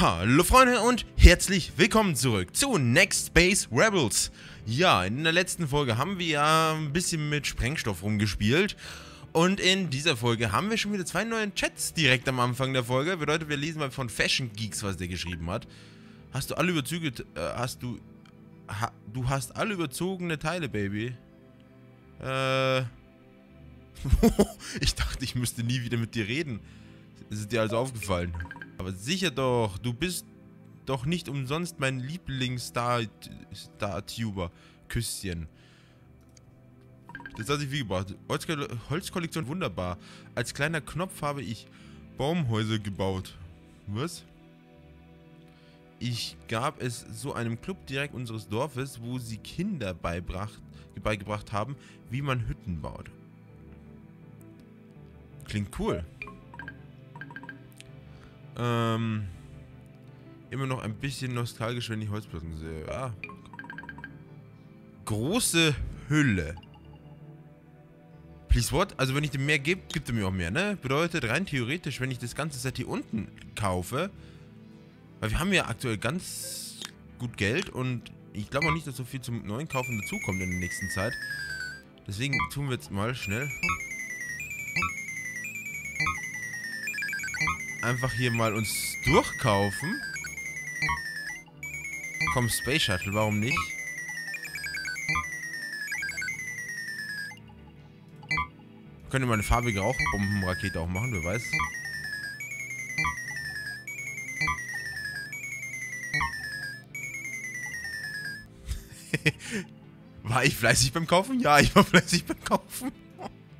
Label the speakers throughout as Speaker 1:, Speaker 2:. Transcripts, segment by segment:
Speaker 1: Hallo Freunde und herzlich willkommen zurück zu Next Space Rebels. Ja, in der letzten Folge haben wir ja ein bisschen mit Sprengstoff rumgespielt. Und in dieser Folge haben wir schon wieder zwei neue Chats direkt am Anfang der Folge. Bedeutet, wir lesen mal von Fashion Geeks, was der geschrieben hat. Hast du alle Überzüge, äh, hast du, ha, du hast alle überzogene Teile, Baby. Äh, ich dachte, ich müsste nie wieder mit dir reden. Ist dir also aufgefallen? Aber sicher doch, du bist doch nicht umsonst mein Lieblings-Star-Tuber. Küsschen. Das hat sich wie gebracht. Holzkollektion wunderbar. Als kleiner Knopf habe ich Baumhäuser gebaut. Was? Ich gab es so einem Club direkt unseres Dorfes, wo sie Kinder beigebracht haben, wie man Hütten baut. Klingt cool. Ähm, immer noch ein bisschen nostalgisch, wenn ich Holzplatten sehe. Ja. Große Hülle. Please what? Also wenn ich dem mehr gebe, gibt er mir auch mehr, ne? Bedeutet rein theoretisch, wenn ich das ganze Set hier unten kaufe, weil wir haben ja aktuell ganz gut Geld und ich glaube auch nicht, dass so viel zum neuen Kaufen dazukommt in der nächsten Zeit. Deswegen tun wir jetzt mal schnell einfach hier mal uns durchkaufen. Komm, Space Shuttle, warum nicht? Könnte mal eine farbige Rauchbombenrakete auch machen, wer weiß. war ich fleißig beim Kaufen? Ja, ich war fleißig beim Kaufen.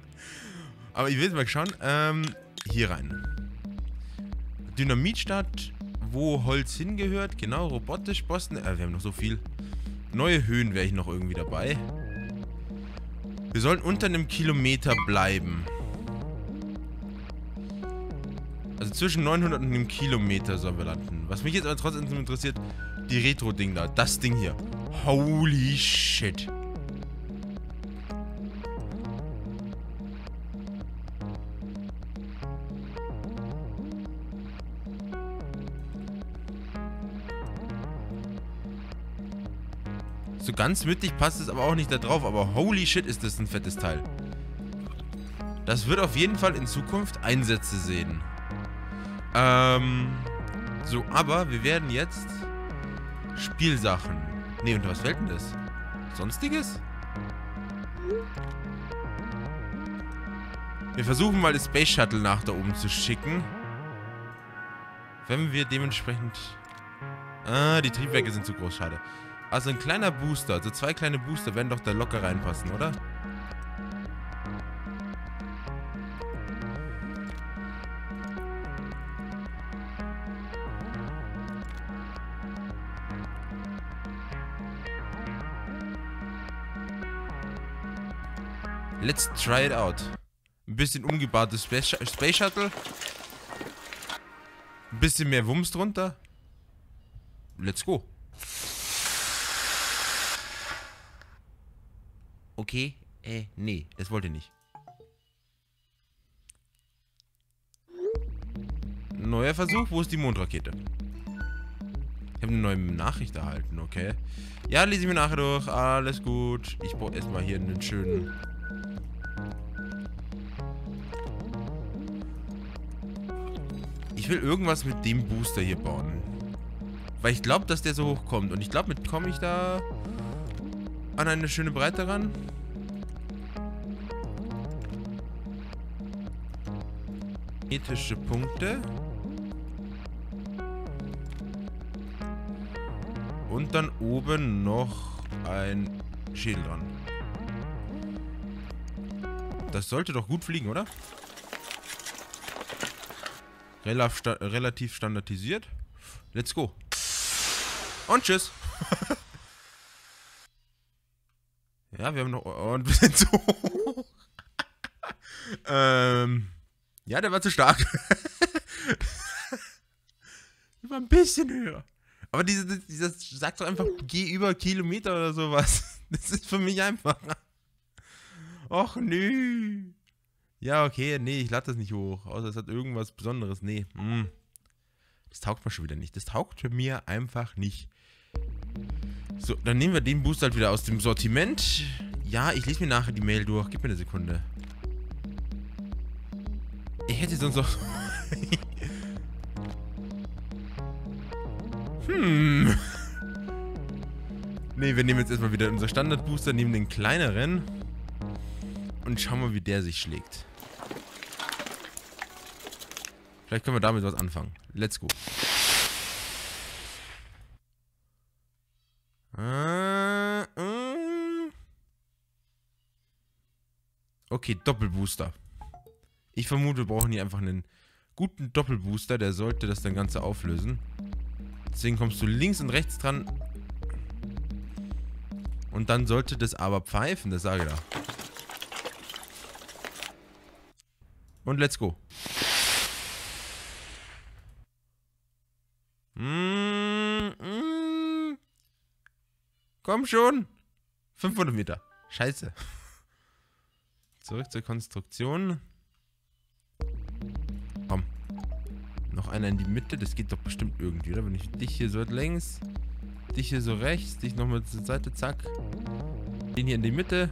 Speaker 1: Aber ich will jetzt mal schauen. Ähm, hier rein. Dynamitstadt, wo Holz hingehört. Genau, robotisch, Boston. Äh, wir haben noch so viel. Neue Höhen wäre ich noch irgendwie dabei. Wir sollen unter einem Kilometer bleiben. Also zwischen 900 und einem Kilometer sollen wir landen. Was mich jetzt aber trotzdem interessiert, die Retro-Ding da. Das Ding hier. Holy shit. Ganz mittig passt es aber auch nicht da drauf, aber holy shit ist das ein fettes Teil. Das wird auf jeden Fall in Zukunft Einsätze sehen. Ähm, so, aber wir werden jetzt Spielsachen. Ne, unter was fällt denn das? Sonstiges? Wir versuchen mal das Space Shuttle nach da oben zu schicken. Wenn wir dementsprechend... Ah, die Triebwerke sind zu groß, schade. Also ein kleiner Booster, also zwei kleine Booster werden doch da locker reinpassen, oder? Let's try it out. Ein bisschen umgebautes Space, Space Shuttle. Ein bisschen mehr Wumms drunter. Let's go. Okay, äh, nee, das wollte nicht. Neuer Versuch, wo ist die Mondrakete? Ich habe eine neue Nachricht erhalten, okay. Ja, lese ich mir nachher durch. Alles gut. Ich brauche erstmal hier einen schönen... Ich will irgendwas mit dem Booster hier bauen. Weil ich glaube, dass der so hoch kommt. Und ich glaube, mit komme ich da an eine schöne Breite ran. Ethische Punkte. Und dann oben noch ein Schädel dran. Das sollte doch gut fliegen, oder? relativ standardisiert. Let's go. Und tschüss. Ja, wir haben noch. Und wir sind so. ähm. Ja, der war zu stark. der war ein bisschen höher. Aber diese, dieser sagt doch einfach, geh über Kilometer oder sowas. Das ist für mich einfacher. Och, nö. Ja, okay, nee, ich lade das nicht hoch. Außer es hat irgendwas Besonderes. Nee. Hm. Das taugt mir schon wieder nicht. Das taugt mir einfach nicht. So, dann nehmen wir den Booster halt wieder aus dem Sortiment. Ja, ich lese mir nachher die Mail durch. Gib mir eine Sekunde. Ich hätte sonst noch... hm. Ne, wir nehmen jetzt erstmal wieder unser Standard-Booster, nehmen den kleineren und schauen mal, wie der sich schlägt. Vielleicht können wir damit was anfangen. Let's go. Äh, äh. Okay, Doppelbooster. Ich vermute, wir brauchen hier einfach einen guten Doppelbooster. Der sollte das dann Ganze auflösen. Deswegen kommst du links und rechts dran und dann sollte das aber pfeifen, das sage ich da. Und let's go. Mm, mm. Komm schon. 500 Meter. Scheiße. Zurück zur Konstruktion. Noch einer in die Mitte. Das geht doch bestimmt irgendwie, oder? Wenn ich dich hier so längs Dich hier so rechts, dich nochmal zur Seite, zack. Den hier in die Mitte.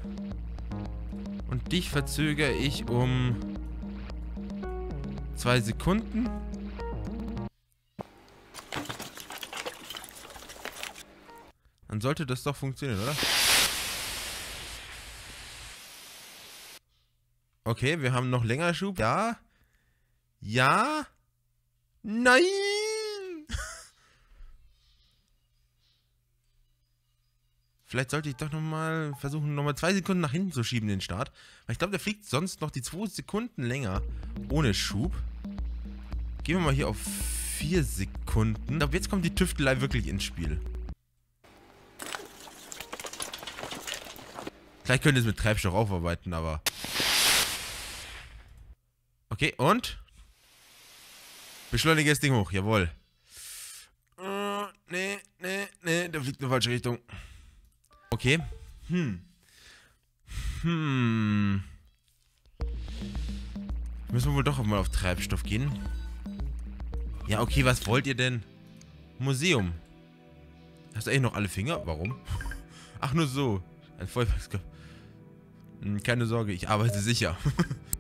Speaker 1: Und dich verzögere ich um zwei Sekunden. Dann sollte das doch funktionieren, oder? Okay, wir haben noch länger Schub. Ja. Ja. Nein. Vielleicht sollte ich doch nochmal versuchen, nochmal zwei Sekunden nach hinten zu schieben, den Start. Weil ich glaube, der fliegt sonst noch die zwei Sekunden länger ohne Schub. Gehen wir mal hier auf vier Sekunden. Ich glaube, jetzt kommt die Tüftelei wirklich ins Spiel. Vielleicht könnte es mit Treibstoff aufarbeiten, aber... Okay, und? Beschleunige das Ding hoch, jawohl. Uh, nee, nee, nee, der fliegt in die falsche Richtung. Okay. Hm. Hm. Müssen wir wohl doch mal auf Treibstoff gehen. Ja, okay, was wollt ihr denn? Museum. Hast du eigentlich noch alle Finger? Warum? Ach, nur so. Ein Feuerwerkskörper. Hm, keine Sorge, ich arbeite sicher.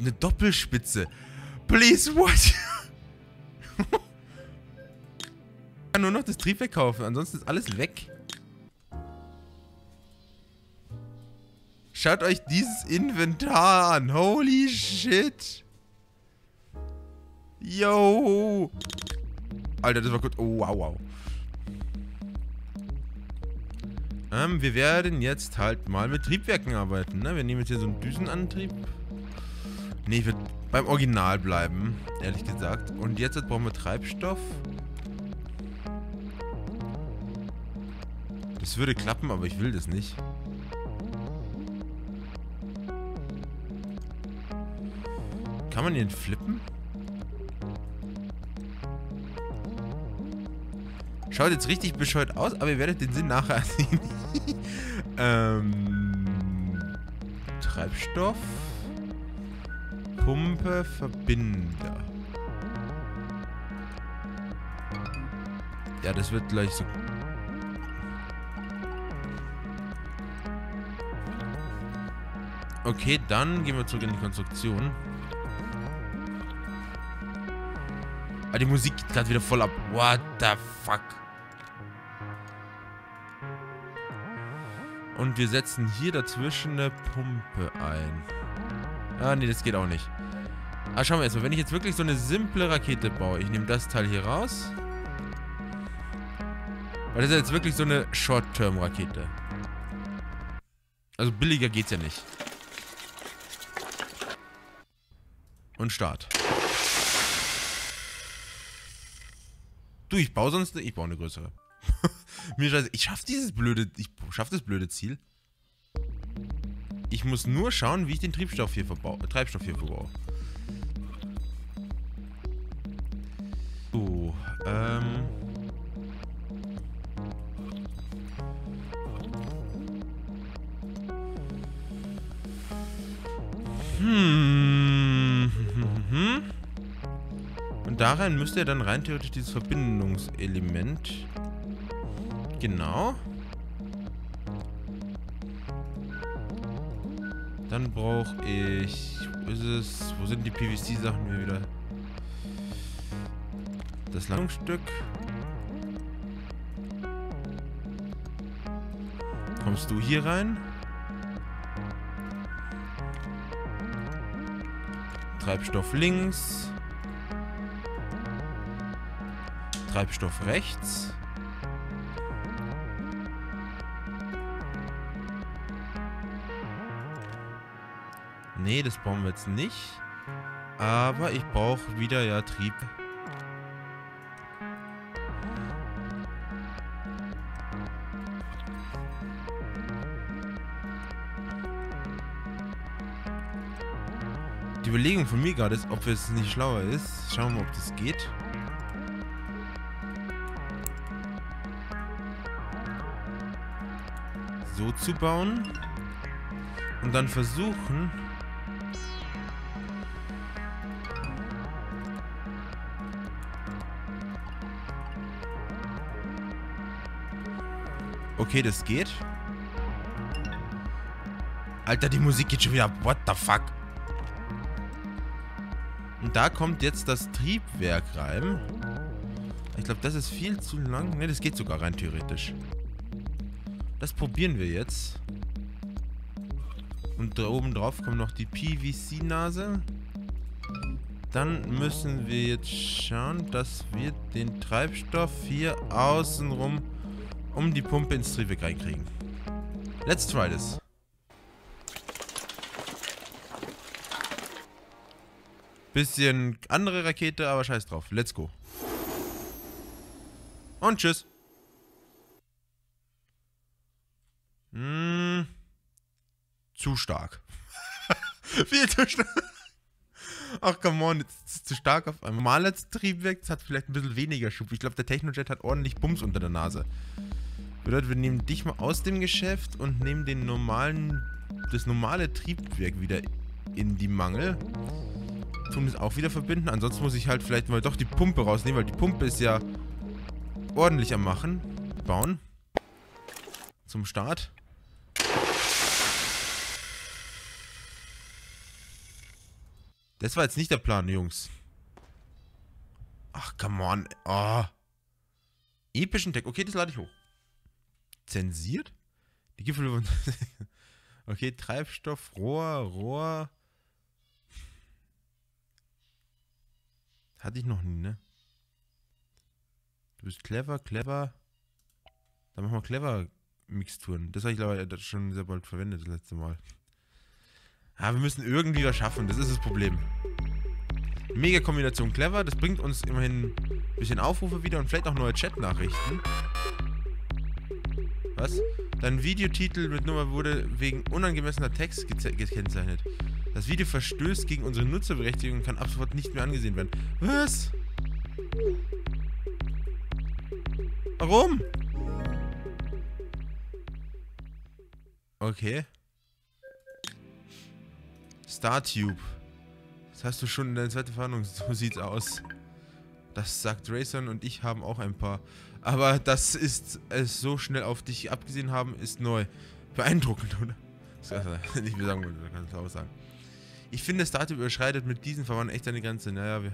Speaker 1: Eine Doppelspitze. Please, what? kann nur noch das Triebwerk kaufen, ansonsten ist alles weg. Schaut euch dieses Inventar an. Holy shit. Yo. Alter, das war gut. Oh, wow, wow. Ähm, wir werden jetzt halt mal mit Triebwerken arbeiten, ne? Wir nehmen jetzt hier so einen Düsenantrieb. Ne, ich würde beim Original bleiben, ehrlich gesagt. Und jetzt brauchen wir Treibstoff. Es würde klappen, aber ich will das nicht. Kann man den flippen? Schaut jetzt richtig bescheuert aus, aber ihr werdet den Sinn nachher sehen. ähm, Treibstoff. Pumpe, Verbinder. Ja, das wird gleich so Okay, dann gehen wir zurück in die Konstruktion. Ah, die Musik geht gerade wieder voll ab. What the fuck? Und wir setzen hier dazwischen eine Pumpe ein. Ah, nee, das geht auch nicht. Ah, schauen wir erstmal. Wenn ich jetzt wirklich so eine simple Rakete baue. Ich nehme das Teil hier raus. Weil das ist jetzt wirklich so eine Short-Term-Rakete. Also billiger geht's ja nicht. Und Start. Du, ich baue sonst... Ich baue eine größere. Mir scheiße. Ich schaff dieses blöde... Ich schaff das blöde Ziel. Ich muss nur schauen, wie ich den Triebstoff hier verbaue. Treibstoff hier verbaue. So, ähm... Hm. da rein müsste ja dann rein theoretisch dieses Verbindungselement. Genau. Dann brauche ich... Ist es... Wo sind die PVC-Sachen hier wieder? Das Langstück. Kommst du hier rein? Treibstoff links. Treibstoff rechts. Nee, das brauchen wir jetzt nicht. Aber ich brauche wieder ja Trieb. Die Überlegung von mir gerade ist, ob es nicht schlauer ist. Schauen wir mal, ob das geht. So zu bauen. Und dann versuchen... Okay, das geht. Alter, die Musik geht schon wieder. What the fuck? Und da kommt jetzt das Triebwerk rein. Ich glaube, das ist viel zu lang. Ne, das geht sogar rein theoretisch. Das probieren wir jetzt. Und da oben drauf kommt noch die PVC-Nase. Dann müssen wir jetzt schauen, dass wir den Treibstoff hier außenrum um die Pumpe ins Triebwerk reinkriegen. Let's try this. Bisschen andere Rakete, aber scheiß drauf. Let's go. Und tschüss. Hm. Zu stark. Viel zu stark. Ach, come on, jetzt ist zu stark auf ein normales Triebwerk. Das hat vielleicht ein bisschen weniger Schub. Ich glaube, der Technojet hat ordentlich Bums unter der Nase. Bedeutet, wir nehmen dich mal aus dem Geschäft und nehmen den normalen, das normale Triebwerk wieder in die Mangel tun das auch wieder verbinden. Ansonsten muss ich halt vielleicht mal doch die Pumpe rausnehmen, weil die Pumpe ist ja ordentlich am Machen. Bauen. Zum Start. Das war jetzt nicht der Plan, Jungs. Ach, come on. Oh. Epischen Tech. Okay, das lade ich hoch. Zensiert? Die Gipfel von... okay, Treibstoff, Rohr, Rohr... Hatte ich noch nie, ne? Du bist clever, clever. Dann machen wir clever Mixturen. Das habe ich glaube ich schon sehr bald verwendet, das letzte Mal. Ja, wir müssen irgendwie was schaffen, das ist das Problem. Mega Kombination clever, das bringt uns immerhin ein bisschen Aufrufe wieder und vielleicht auch neue Chat-Nachrichten. Was? Dein Videotitel mit Nummer wurde wegen unangemessener Text gekennzeichnet. Das Video verstößt gegen unsere Nutzerberechtigung und kann ab sofort nicht mehr angesehen werden. Was? Warum? Okay. StarTube. Das hast du schon in deiner zweiten Verhandlung. So sieht's aus. Das sagt Rayson und ich haben auch ein paar. Aber das ist es so schnell auf dich abgesehen haben, ist neu. Beeindruckend, oder? Das kann ich nicht mehr sagen, das kannst du auch sagen. Ich finde, Startup überschreitet mit diesen Verfahren echt eine Grenze. Naja, wir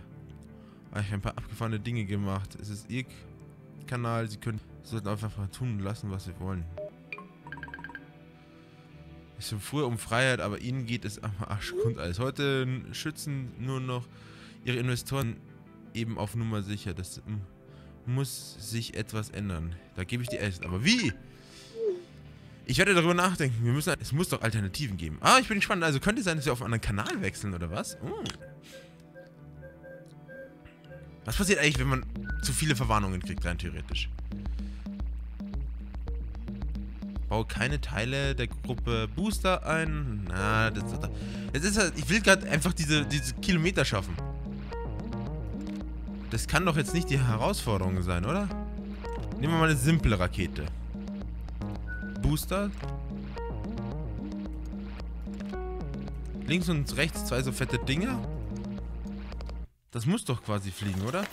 Speaker 1: haben ein paar abgefahrene Dinge gemacht. Es ist ihr Kanal, sie können sollten einfach mal tun und lassen, was sie wollen. Ich bin früher um Freiheit, aber ihnen geht es am Arsch alles. Heute schützen nur noch ihre Investoren eben auf Nummer sicher. Das muss sich etwas ändern. Da gebe ich die Essen. Aber wie? Ich werde darüber nachdenken. Wir müssen, es muss doch Alternativen geben. Ah, ich bin gespannt. Also könnte sein, dass wir auf einen anderen Kanal wechseln, oder was? Oh. Was passiert eigentlich, wenn man zu viele Verwarnungen kriegt, rein theoretisch? Baue keine Teile der Gruppe Booster ein. Na, das, das, das ist halt, ich will gerade einfach diese, diese Kilometer schaffen. Das kann doch jetzt nicht die Herausforderung sein, oder? Nehmen wir mal eine simple Rakete. Booster. Links und rechts zwei so fette Dinger. Das muss doch quasi fliegen, oder?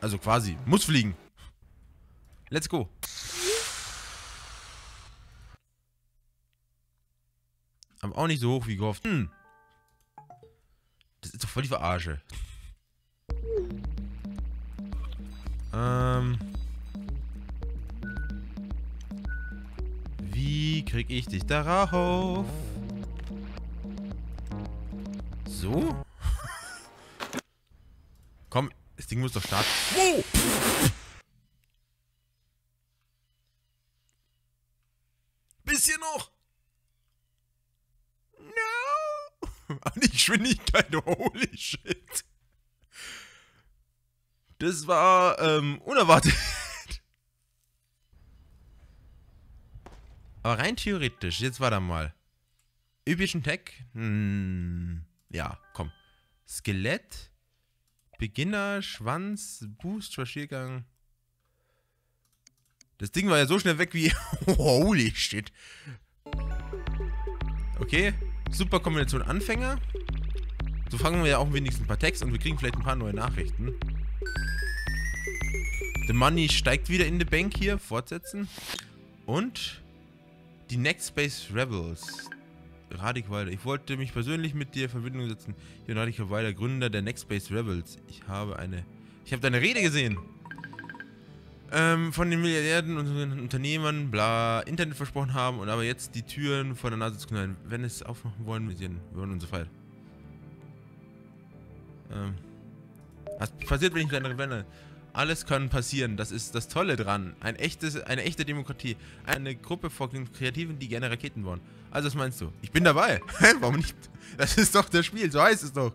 Speaker 1: Also quasi. Muss fliegen. Let's go. Aber auch nicht so hoch wie gehofft. Hm. Ist doch voll die Verarsche. Ähm. Wie krieg ich dich darauf? So? Komm, das Ding muss doch starten. Wow! Bisschen noch! No! An die Geschwindigkeit, holy shit! Das war ähm, unerwartet. Aber rein theoretisch, jetzt warte mal. Üblichen Tech? Hm, ja, komm. Skelett, Beginner, Schwanz, Boost, Spaziergang. Das Ding war ja so schnell weg wie... Holy shit. Okay, super Kombination Anfänger. So fangen wir ja auch wenigstens ein paar Texte und wir kriegen vielleicht ein paar neue Nachrichten. The Money steigt wieder in die Bank hier. Fortsetzen. Und die Next Space Rebels. Radik Weiler. Ich wollte mich persönlich mit dir in Verbindung setzen. Bin Radik Weiler, Gründer der Next Space Rebels. Ich habe eine... Ich habe deine Rede gesehen. Ähm, von den Milliardären und Unternehmern, bla, Internet versprochen haben und aber jetzt die Türen vor der Nase zu knallen. Wenn es aufmachen wollen, wir sehen, wir wollen unsere Freiheit. Ähm... Was passiert, wenn ich deine Rebelle... Alles kann passieren. Das ist das Tolle dran. Ein echtes, eine echte Demokratie. Eine Gruppe von Kreativen, die gerne Raketen bauen. Also, was meinst du? Ich bin dabei. Warum nicht? Das ist doch das Spiel. So heißt es doch.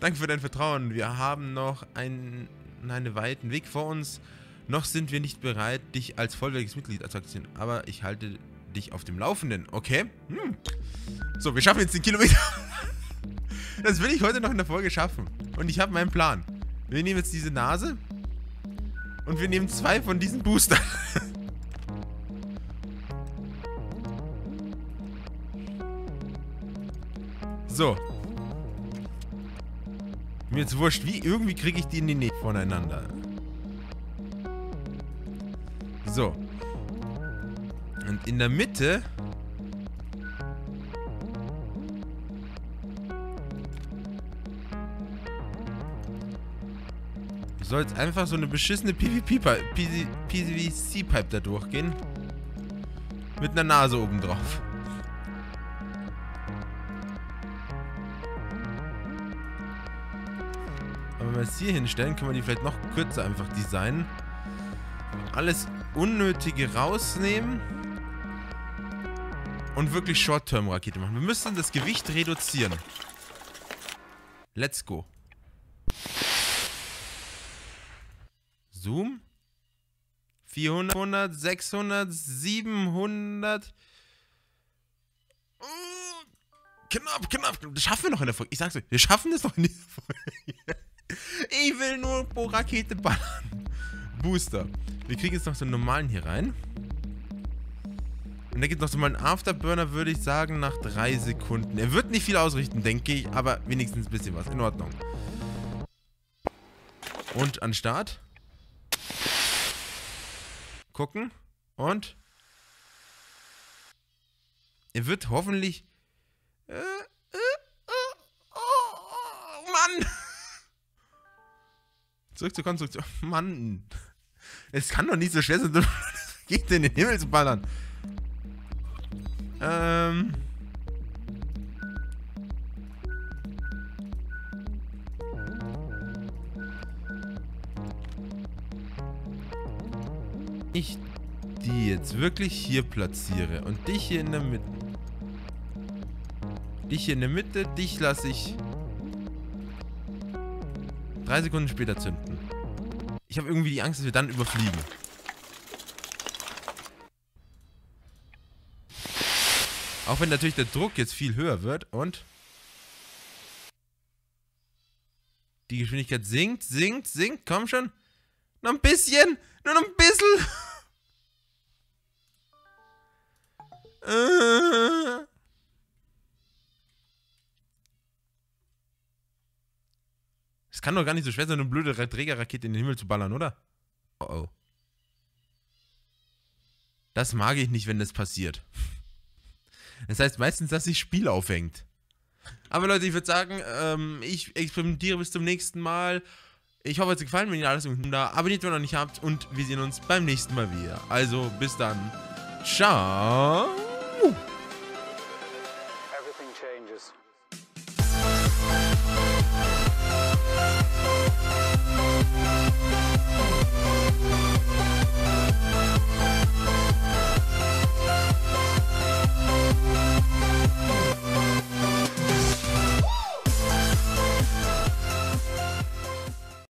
Speaker 1: Danke für dein Vertrauen. Wir haben noch einen, einen weiten Weg vor uns. Noch sind wir nicht bereit, dich als vollwertiges Mitglied zu akzeptieren. Aber ich halte dich auf dem Laufenden. Okay? Hm. So, wir schaffen jetzt den Kilometer. Das will ich heute noch in der Folge schaffen. Und ich habe meinen Plan. Wir nehmen jetzt diese Nase und wir nehmen zwei von diesen Boostern. so. Mir jetzt wurscht, wie irgendwie kriege ich die in die Nähe voneinander. So. Und in der Mitte soll jetzt einfach so eine beschissene PVC-Pipe da durchgehen. Mit einer Nase oben drauf. Aber wenn wir es hier hinstellen, können wir die vielleicht noch kürzer einfach designen. Alles Unnötige rausnehmen. Und wirklich Short-Term-Rakete machen. Wir müssen das Gewicht reduzieren. Let's go. Zoom. 400, 600, 700. knapp, knapp. Das schaffen wir noch in der Folge. Ich sag's euch, wir schaffen das noch in dieser Folge. ich will nur pro Rakete ballern. Booster. Wir kriegen jetzt noch einen normalen hier rein. Und da gibt noch so mal einen Afterburner, würde ich sagen, nach drei Sekunden. Er wird nicht viel ausrichten, denke ich, aber wenigstens ein bisschen was. In Ordnung. Und an Start gucken. Und er wird hoffentlich... Äh, äh, äh, oh, oh, Mann! Zurück zur Konstruktion. Mann. Es kann doch nicht so schwer sein, geht in den Himmel zu ballern. Ähm... ich die jetzt wirklich hier platziere und dich hier in der Mitte. Dich hier in der Mitte, dich lasse ich drei Sekunden später zünden. Ich habe irgendwie die Angst, dass wir dann überfliegen. Auch wenn natürlich der Druck jetzt viel höher wird und die Geschwindigkeit sinkt, sinkt, sinkt. Komm schon. Noch ein bisschen. Nur noch ein bisschen. Es kann doch gar nicht so schwer sein, eine blöde Trägerrakete in den Himmel zu ballern, oder? Oh oh. Das mag ich nicht, wenn das passiert. Das heißt meistens, dass sich Spiel aufhängt. Aber Leute, ich würde sagen, ähm, ich experimentiere bis zum nächsten Mal. Ich hoffe, es hat gefallen. Wenn ihr alles unten da abonniert, wenn ihr noch nicht habt. Und wir sehen uns beim nächsten Mal wieder. Also, bis dann. Ciao.